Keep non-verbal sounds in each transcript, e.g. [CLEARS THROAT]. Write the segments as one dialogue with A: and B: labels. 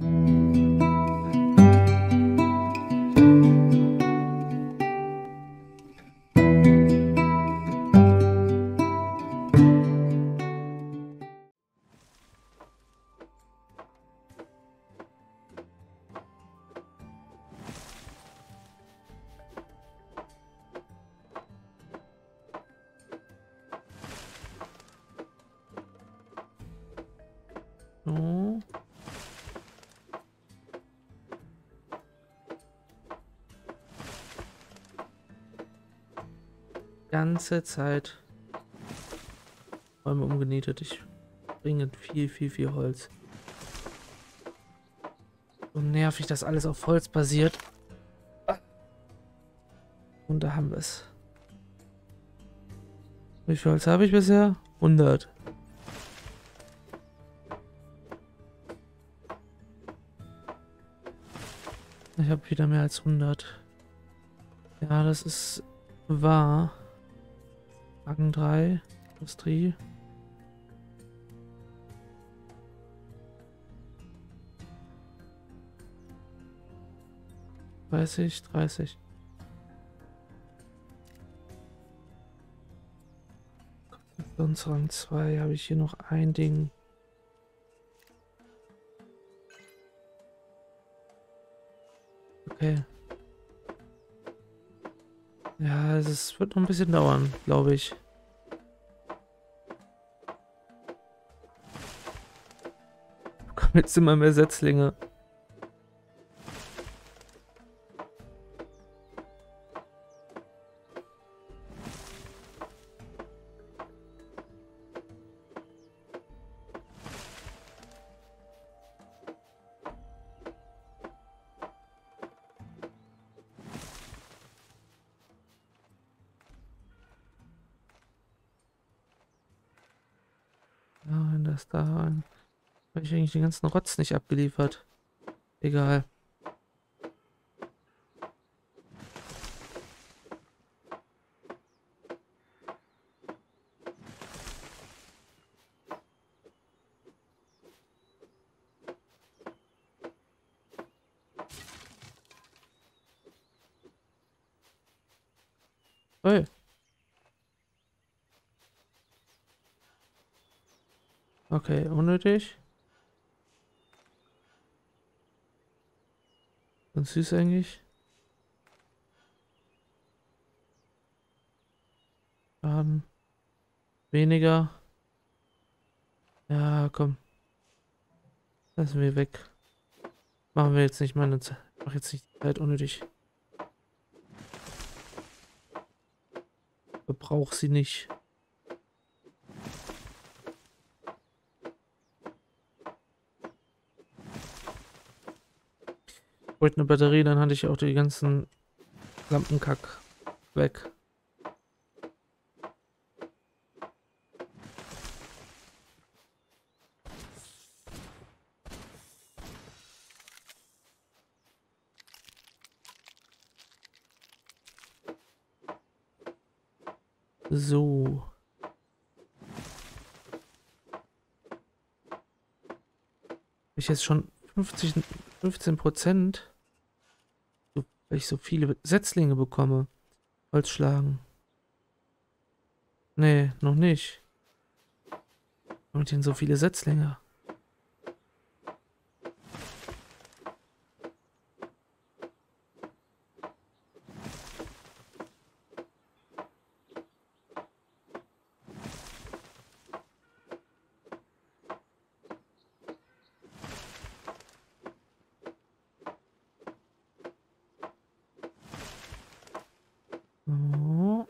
A: So. Ganze Zeit Bäume umgenietet. Ich bringe viel, viel, viel Holz. So nervig, dass alles auf Holz basiert. Und da haben wir es. Wie viel Holz habe ich bisher? 100. Ich habe wieder mehr als 100. Ja, das ist wahr. Wagen 3, Industrie. Dreißig, dreißig. Sonst Rang 2 habe ich hier noch ein Ding. Okay. Ja, es wird noch ein bisschen dauern, glaube ich. Ich bekomme jetzt immer mehr Setzlinge. Das da... Habe ich eigentlich den ganzen Rotz nicht abgeliefert. Egal. Hey. Okay, unnötig. Ganz süß eigentlich. Schaden. Weniger. Ja, komm. Lassen wir weg. Machen wir jetzt nicht meine Zeit. Mach jetzt nicht die Zeit unnötig. Verbrauch sie nicht. Wollte eine Batterie, dann hatte ich auch die ganzen Lampenkack weg. So. Ich jetzt schon 50, 15 Prozent, weil ich so viele Setzlinge bekomme. Holzschlagen. Nee, noch nicht. Und denn so viele Setzlinge? So.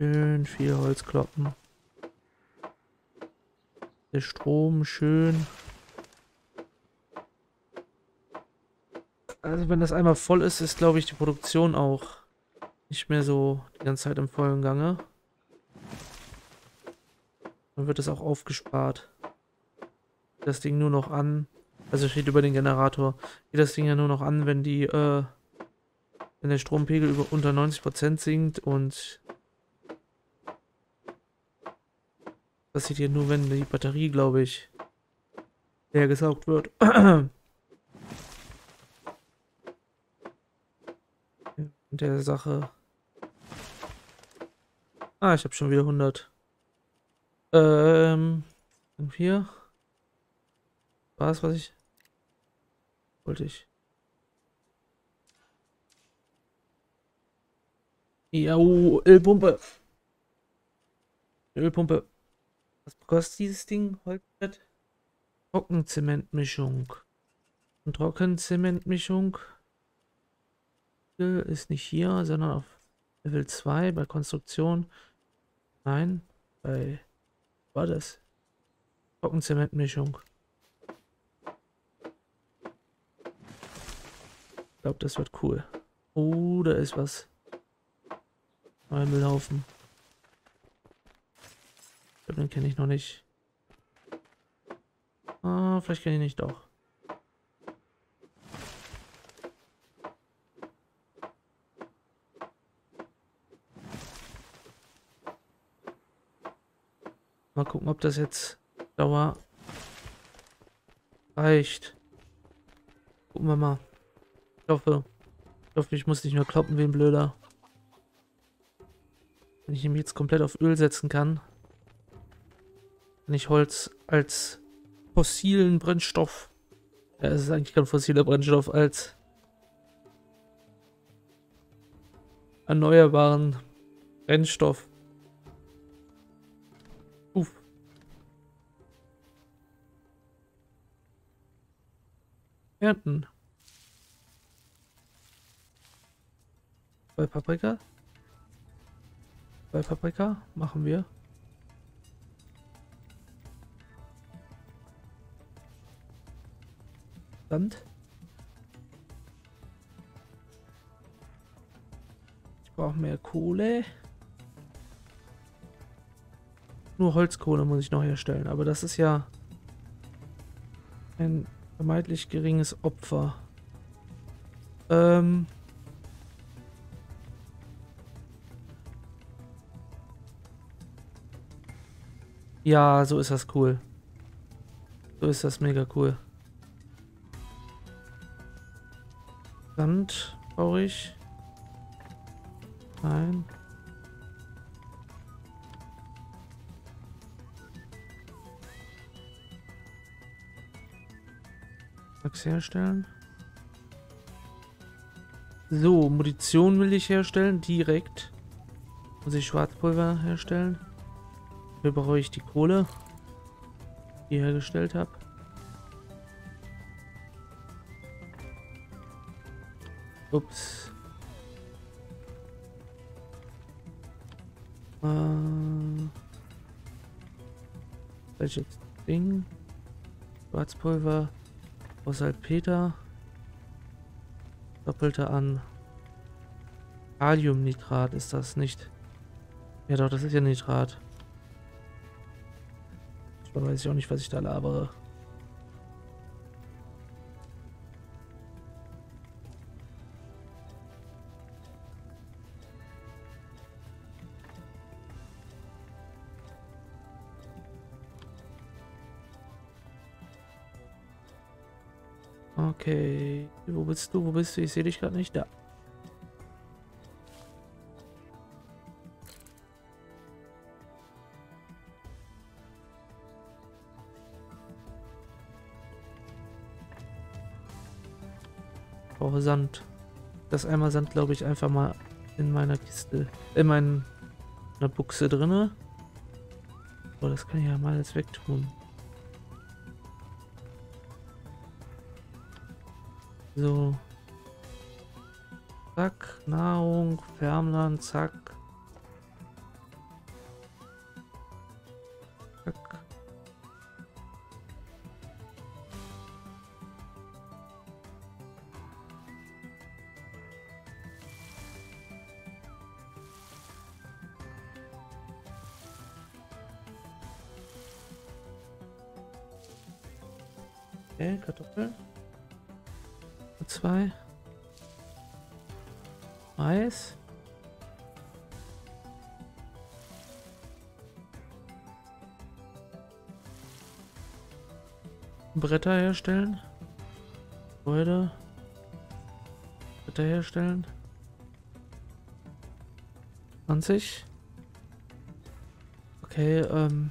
A: Schön viel Holz kloppen. Der Strom schön. Also wenn das einmal voll ist, ist glaube ich die Produktion auch nicht mehr so die ganze Zeit im vollen Gange. Dann wird es auch aufgespart. Das Ding nur noch an. Also steht über den Generator. Geht das Ding ja nur noch an, wenn die, äh, wenn der Strompegel über unter 90% sinkt und passiert hier nur, wenn die Batterie, glaube ich, leer gesaugt wird. [CLEARS THROAT] Der Sache. Ah, ich habe schon wieder 100. Ähm, hier. War es, was ich wollte ich. Ja, oh, Ölpumpe. Ölpumpe. Was kostet dieses Ding? Holzbrett? Trockenzementmischung. Und Trockenzementmischung ist nicht hier, sondern auf Level 2 bei Konstruktion. Nein, bei war das? Trockenzementmischung. Ich glaube, das wird cool. Oh, da ist was. Ein Müllhaufen. Den kenne ich noch nicht. Ah, vielleicht kenne ich nicht doch. Mal gucken, ob das jetzt Dauer reicht. Gucken wir mal. Ich hoffe, ich hoffe, ich muss nicht mehr kloppen wie ein Blöder. Wenn ich ihn jetzt komplett auf Öl setzen kann, wenn ich Holz als fossilen Brennstoff, ja, es ist eigentlich kein fossiler Brennstoff, als erneuerbaren Brennstoff. Uff. Ernten. Bei Paprika? Bei Paprika machen wir. Sand. Ich brauche mehr Kohle. Nur Holzkohle muss ich noch herstellen, aber das ist ja ein vermeintlich geringes Opfer. Ähm, Ja, so ist das cool. So ist das mega cool. Sand brauche ich. Nein. Max herstellen. So, Munition will ich herstellen, direkt. Muss ich Schwarzpulver herstellen. Hier brauche ich die Kohle, die ich hergestellt habe. Ups. Äh, welches Ding? Schwarzpulver aus Salpeter. Doppelte an Kaliumnitrat ist das nicht. Ja doch, das ist ja Nitrat. Dann weiß ich auch nicht, was ich da labere. Okay, wo bist du? Wo bist du? Ich sehe dich gerade nicht. Da. brauche Sand. Das einmal Sand, glaube ich, einfach mal in meiner Kiste, in meiner Buchse drinne. Oh, das kann ich ja mal jetzt wegtun. So. Zack, Nahrung, Färmland, zack. Okay, Kartoffeln. Zwei. Mais. Bretter herstellen. Gebäude. Bretter herstellen. 20. Okay, ähm.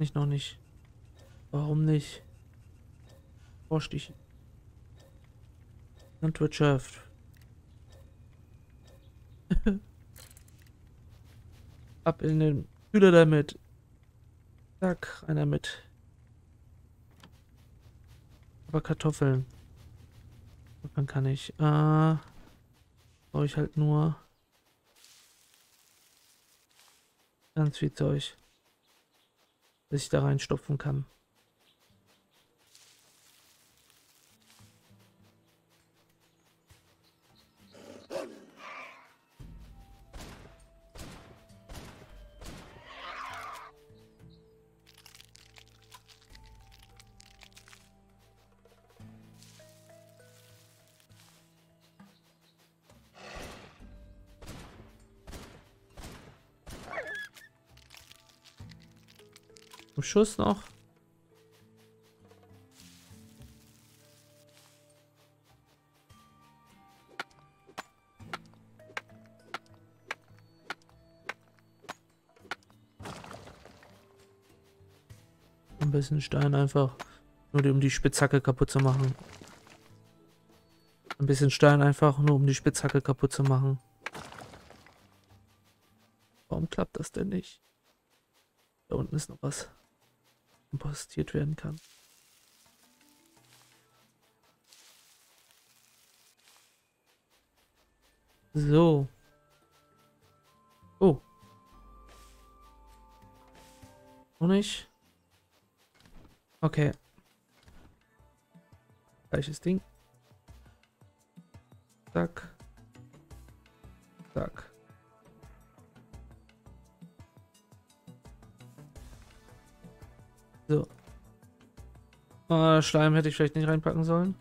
A: Nicht noch nicht. Warum nicht? Vorstichen. Landwirtschaft. [LAUGHS] Ab in den Kühler damit. Zack, einer mit. Aber Kartoffeln. Dann kann ich. Äh, brauche ich halt nur ganz viel Zeug, dass ich da reinstopfen kann. Ein Schuss noch. Ein bisschen Stein einfach, nur um die Spitzhacke kaputt zu machen. Ein bisschen Stein einfach, nur um die Spitzhacke kaputt zu machen. Warum klappt das denn nicht? Da unten ist noch was kompostiert werden kann. So. Oh. Honig. Okay. Gleiches Ding. Zack. Zack. So. Äh, Schleim hätte ich vielleicht nicht reinpacken sollen.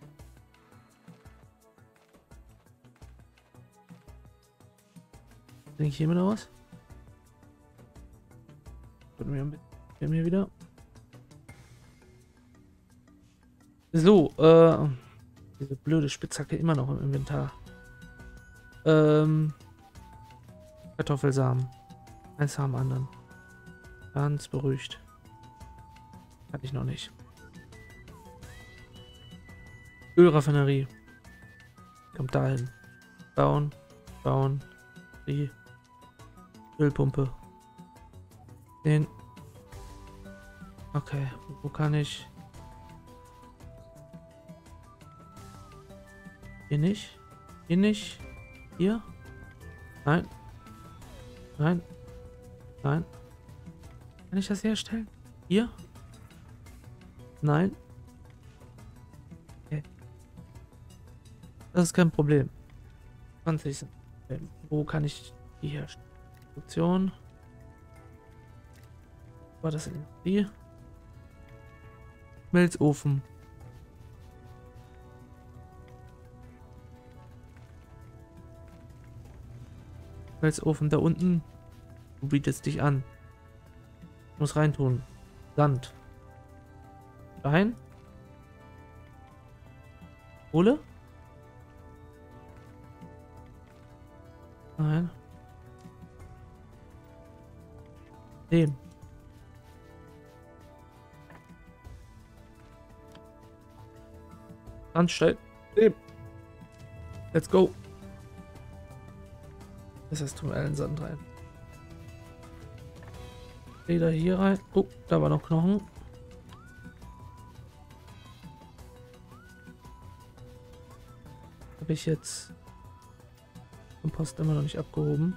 A: Denke ich hier mit aus? Wir haben hier wieder. So, äh, diese blöde Spitzhacke immer noch im Inventar. Ähm, Kartoffelsamen. Eins haben anderen. Ganz beruhigt. Kann ich noch nicht. Ölraffinerie. Kommt dahin. Bauen. Bauen. Die Ölpumpe. Den. Okay. Wo kann ich? Hier nicht. Hier nicht. Hier. Nein. Nein. Nein. Kann ich das herstellen? Hier? Nein. Okay. Das ist kein Problem. 20 Wo kann ich die herstellen? Produktion. War das die? Schmelzofen. Schmelzofen da unten. Du bietest dich an. Muss reintun. Sand. Rein. Kohle? Nein. Dem. Anstellen. Dem. Let's go. Das heißt, tun wir allen Sand rein. Leder hier rein. Oh, da war noch Knochen. Habe ich jetzt Kompost immer noch nicht abgehoben.